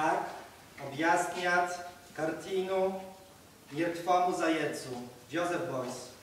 tak objaśniać kartinu Niertwemu Zajęcu, Joseph Boyce.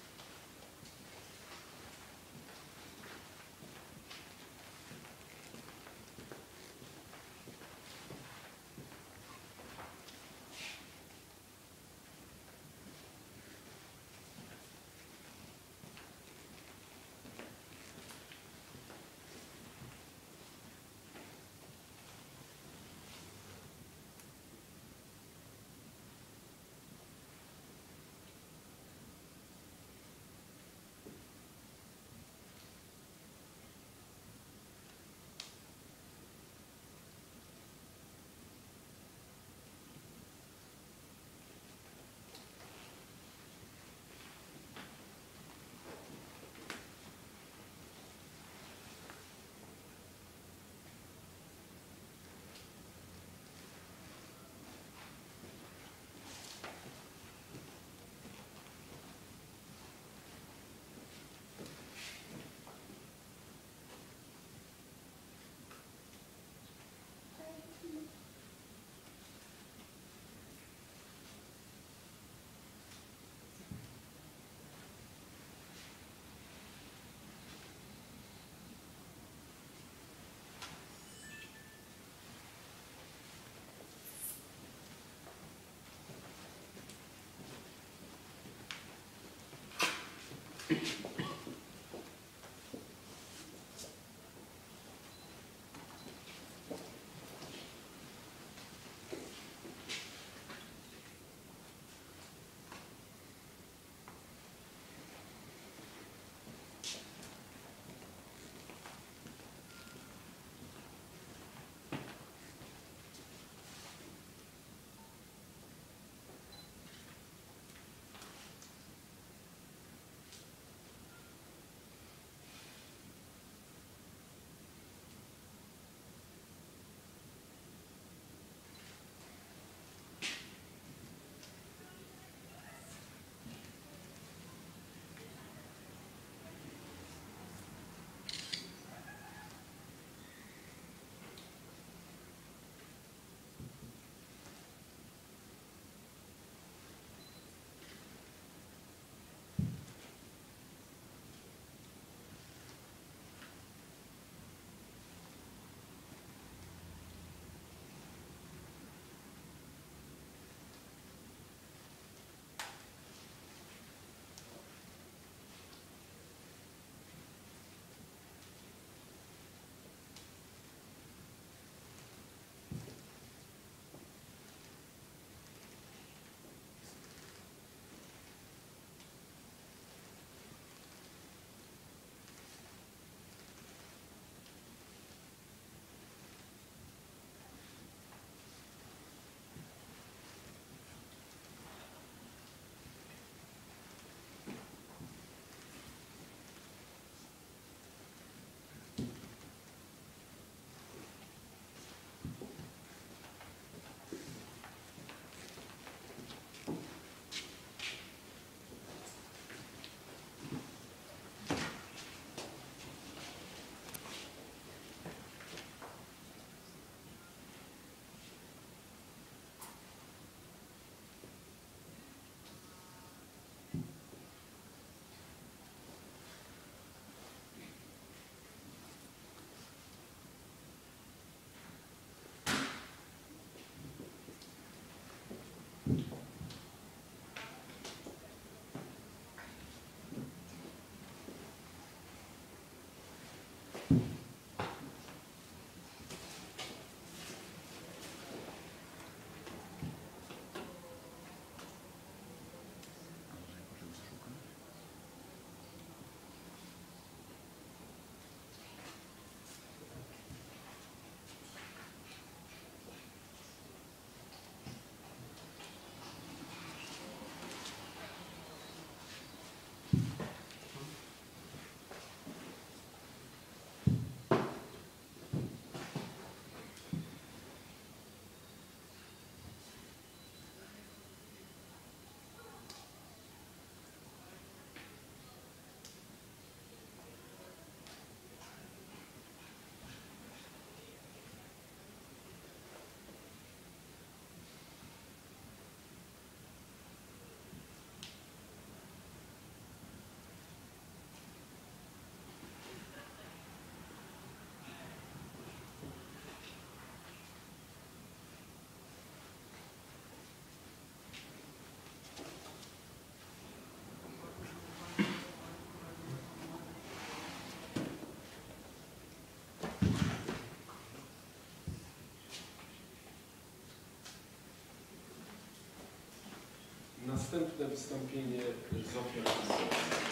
Następne wystąpienie Zofia Kisowa.